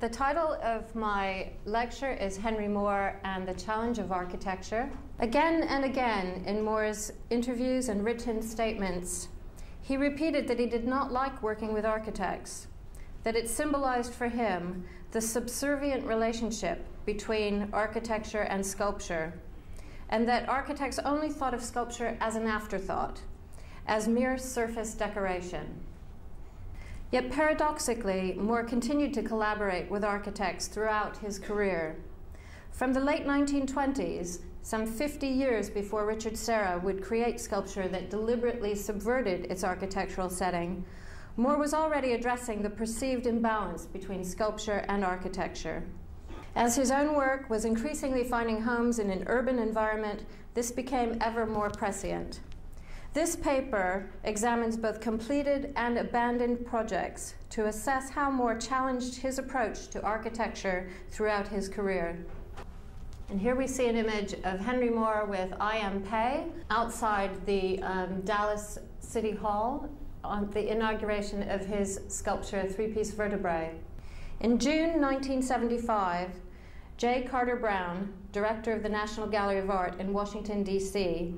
the title of my lecture is Henry Moore and the Challenge of Architecture. Again and again in Moore's interviews and written statements, he repeated that he did not like working with architects, that it symbolized for him the subservient relationship between architecture and sculpture, and that architects only thought of sculpture as an afterthought, as mere surface decoration. Yet paradoxically, Moore continued to collaborate with architects throughout his career. From the late 1920s, some 50 years before Richard Serra would create sculpture that deliberately subverted its architectural setting, Moore was already addressing the perceived imbalance between sculpture and architecture. As his own work was increasingly finding homes in an urban environment, this became ever more prescient. This paper examines both completed and abandoned projects to assess how Moore challenged his approach to architecture throughout his career. And here we see an image of Henry Moore with I.M. Pei outside the um, Dallas City Hall on the inauguration of his sculpture, Three Piece Vertebrae. In June 1975, J. Carter Brown, director of the National Gallery of Art in Washington, D.C.,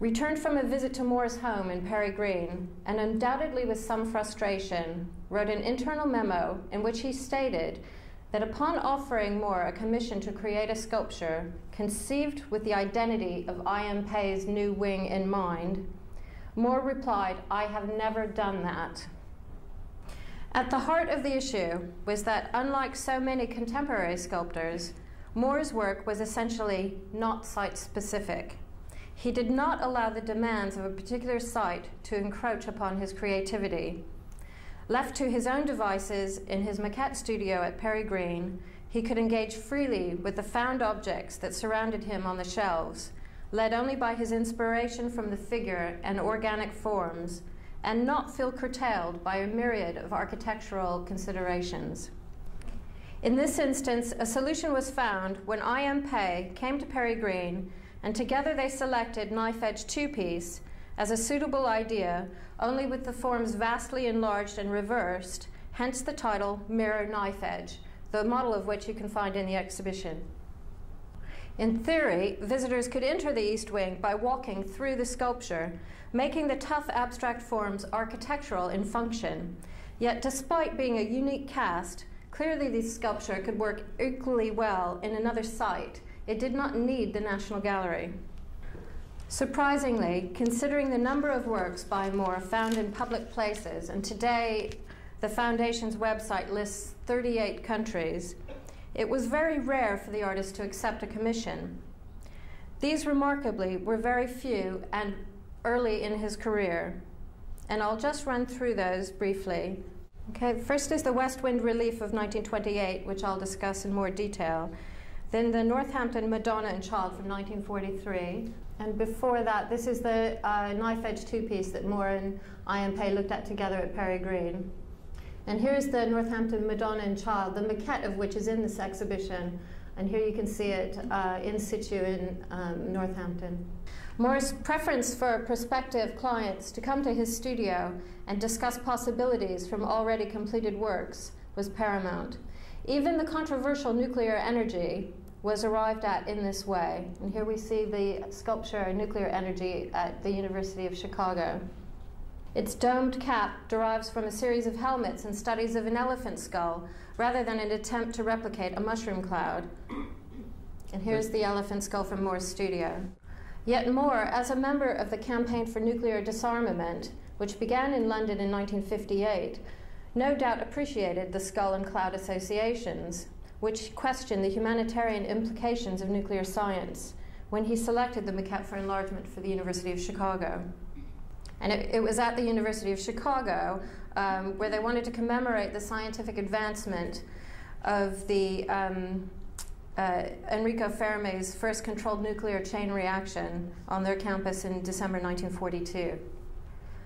returned from a visit to Moore's home in Perry Green, and undoubtedly with some frustration, wrote an internal memo in which he stated that upon offering Moore a commission to create a sculpture conceived with the identity of I.M. Pei's new wing in mind, Moore replied, I have never done that. At the heart of the issue was that, unlike so many contemporary sculptors, Moore's work was essentially not site specific. He did not allow the demands of a particular site to encroach upon his creativity. Left to his own devices in his maquette studio at Perry Green, he could engage freely with the found objects that surrounded him on the shelves, led only by his inspiration from the figure and organic forms, and not feel curtailed by a myriad of architectural considerations. In this instance, a solution was found when I.M. Pei came to Perry Green and together they selected knife edge two piece as a suitable idea, only with the forms vastly enlarged and reversed, hence the title Mirror Knife Edge, the model of which you can find in the exhibition. In theory, visitors could enter the East Wing by walking through the sculpture, making the tough abstract forms architectural in function. Yet, despite being a unique cast, clearly this sculpture could work equally well in another site it did not need the National Gallery. Surprisingly, considering the number of works by Moore found in public places, and today the Foundation's website lists 38 countries, it was very rare for the artist to accept a commission. These, remarkably, were very few and early in his career. And I'll just run through those briefly. Okay, first is the West Wind Relief of 1928, which I'll discuss in more detail. Then the Northampton Madonna and Child from 1943. And before that, this is the uh, knife edge two piece that Moore and I.M. Pei looked at together at Perry Green. And here's the Northampton Madonna and Child, the maquette of which is in this exhibition. And here you can see it uh, in situ in um, Northampton. Moore's preference for prospective clients to come to his studio and discuss possibilities from already completed works was paramount. Even the controversial nuclear energy was arrived at in this way. And here we see the sculpture Nuclear Energy at the University of Chicago. Its domed cap derives from a series of helmets and studies of an elephant skull, rather than an attempt to replicate a mushroom cloud. And here's the elephant skull from Moore's studio. Yet Moore, as a member of the Campaign for Nuclear Disarmament, which began in London in 1958, no doubt appreciated the skull and cloud associations, which questioned the humanitarian implications of nuclear science when he selected the maquette for enlargement for the University of Chicago. And it, it was at the University of Chicago um, where they wanted to commemorate the scientific advancement of the um, uh, Enrico Fermi's first controlled nuclear chain reaction on their campus in December 1942.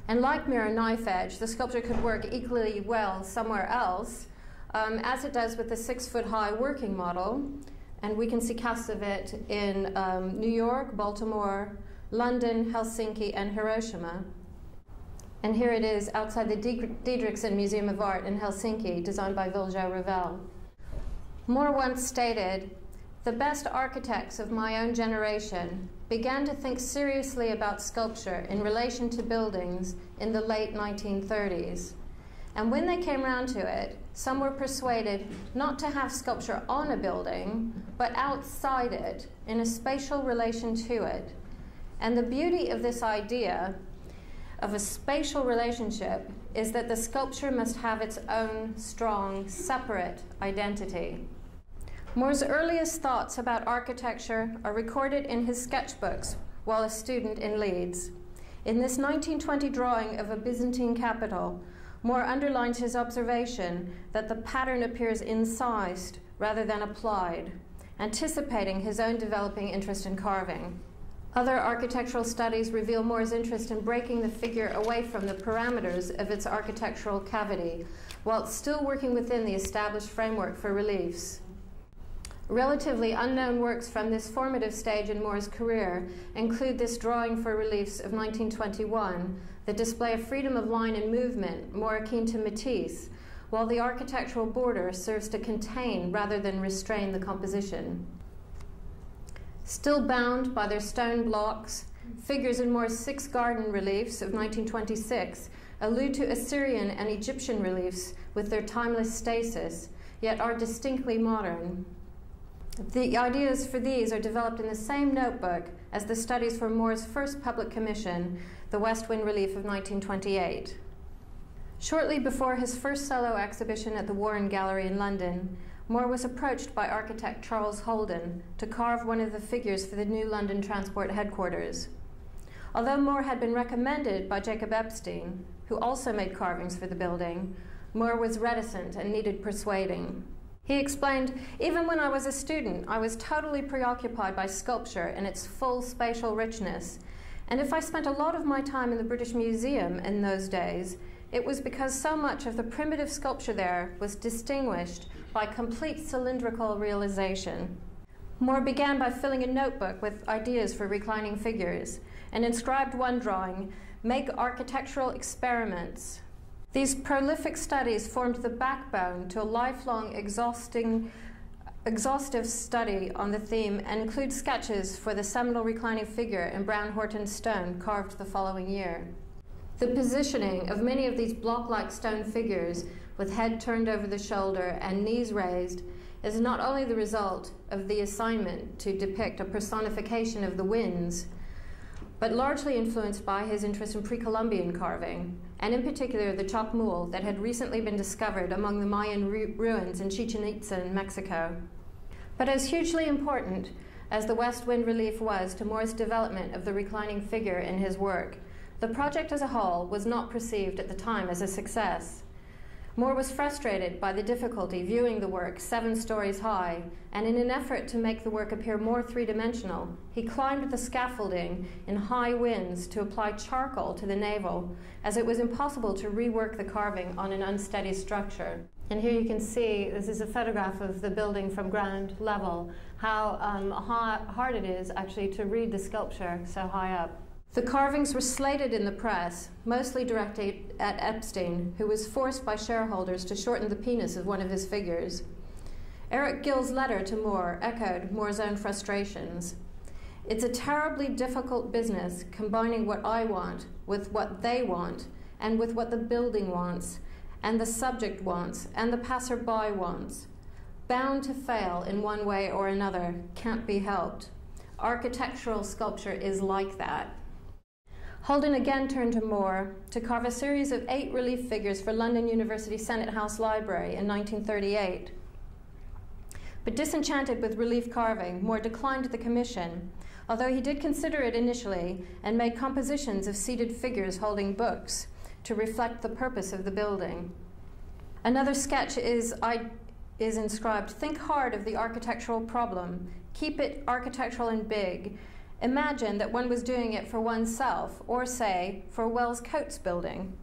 And like Mirror Knife Edge, the sculpture could work equally well somewhere else, um, as it does with the six foot high working model. And we can see casts of it in um, New York, Baltimore, London, Helsinki, and Hiroshima. And here it is outside the Didrichsen Museum of Art in Helsinki, designed by Viljo Revell. Moore once stated, the best architects of my own generation began to think seriously about sculpture in relation to buildings in the late 1930s. And when they came round to it, some were persuaded not to have sculpture on a building, but outside it, in a spatial relation to it. And the beauty of this idea of a spatial relationship is that the sculpture must have its own strong, separate identity. Moore's earliest thoughts about architecture are recorded in his sketchbooks while a student in Leeds. In this 1920 drawing of a Byzantine capital, Moore underlines his observation that the pattern appears incised rather than applied, anticipating his own developing interest in carving. Other architectural studies reveal Moore's interest in breaking the figure away from the parameters of its architectural cavity, while still working within the established framework for reliefs. Relatively unknown works from this formative stage in Moore's career include this drawing for reliefs of 1921, the display of freedom of line and movement, more akin to Matisse, while the architectural border serves to contain rather than restrain the composition. Still bound by their stone blocks, figures in Moore's six garden reliefs of 1926 allude to Assyrian and Egyptian reliefs with their timeless stasis, yet are distinctly modern. The ideas for these are developed in the same notebook as the studies for Moore's first public commission, the West Wind Relief of 1928. Shortly before his first solo exhibition at the Warren Gallery in London, Moore was approached by architect Charles Holden to carve one of the figures for the new London Transport headquarters. Although Moore had been recommended by Jacob Epstein, who also made carvings for the building, Moore was reticent and needed persuading. He explained, even when I was a student, I was totally preoccupied by sculpture and its full spatial richness. And if I spent a lot of my time in the British Museum in those days, it was because so much of the primitive sculpture there was distinguished by complete cylindrical realization. Moore began by filling a notebook with ideas for reclining figures and inscribed one drawing, Make architectural experiments these prolific studies formed the backbone to a lifelong exhausting, exhaustive study on the theme and include sketches for the seminal reclining figure in Brown Hornton stone carved the following year. The positioning of many of these block-like stone figures with head turned over the shoulder and knees raised is not only the result of the assignment to depict a personification of the winds, but largely influenced by his interest in pre-Columbian carving, and in particular the chacmool that had recently been discovered among the Mayan ru ruins in Chichen Itza in Mexico. But as hugely important as the West Wind relief was to Moore's development of the reclining figure in his work, the project as a whole was not perceived at the time as a success. Moore was frustrated by the difficulty viewing the work seven stories high, and in an effort to make the work appear more three dimensional, he climbed the scaffolding in high winds to apply charcoal to the navel, as it was impossible to rework the carving on an unsteady structure. And here you can see this is a photograph of the building from ground level, how um, hard it is actually to read the sculpture so high up. The carvings were slated in the press, mostly directed at Epstein, who was forced by shareholders to shorten the penis of one of his figures. Eric Gill's letter to Moore echoed Moore's own frustrations. It's a terribly difficult business combining what I want with what they want and with what the building wants and the subject wants and the passerby wants. Bound to fail in one way or another, can't be helped. Architectural sculpture is like that. Holden again turned to Moore to carve a series of eight relief figures for London University Senate House Library in 1938. But disenchanted with relief carving, Moore declined the commission, although he did consider it initially and made compositions of seated figures holding books to reflect the purpose of the building. Another sketch is, I, is inscribed, think hard of the architectural problem, keep it architectural and big, Imagine that one was doing it for oneself, or say, for Wells Coates building.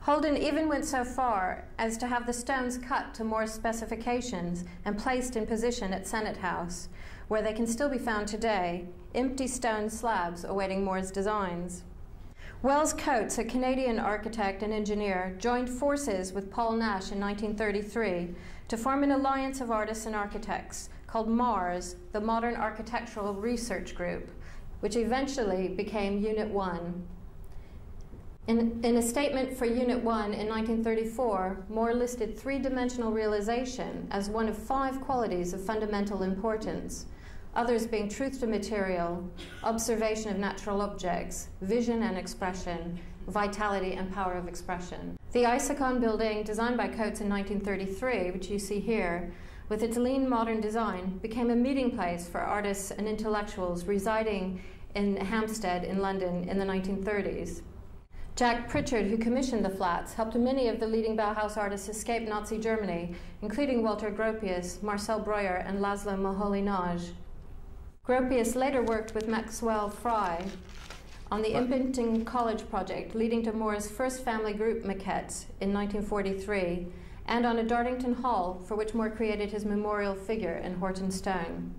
Holden even went so far as to have the stones cut to Moore's specifications and placed in position at Senate House, where they can still be found today, empty stone slabs awaiting Moore's designs. Wells Coates, a Canadian architect and engineer, joined forces with Paul Nash in 1933 to form an alliance of artists and architects called MARS, the Modern Architectural Research Group, which eventually became Unit 1. In, in, a statement for Unit 1 in 1934, Moore listed three dimensional realization as one of five qualities of fundamental importance, others being truth to material, observation of natural objects, vision and expression, vitality and power of expression. The Isokon building, designed by Coates in 1933, which you see here, with its lean modern design, became a meeting place for artists and intellectuals residing in Hampstead in London in the 1930s. Jack Pritchard, who commissioned the flats, helped many of the leading Bauhaus artists escape Nazi Germany, including Walter Gropius, Marcel Breuer, and Laszlo Moholy-Nagy. Gropius later worked with Maxwell Fry on the Impington College project, leading to Moore's first family group maquette in 1943, and on a Dartington Hall, for which Moore created his memorial figure in Hornton Stone.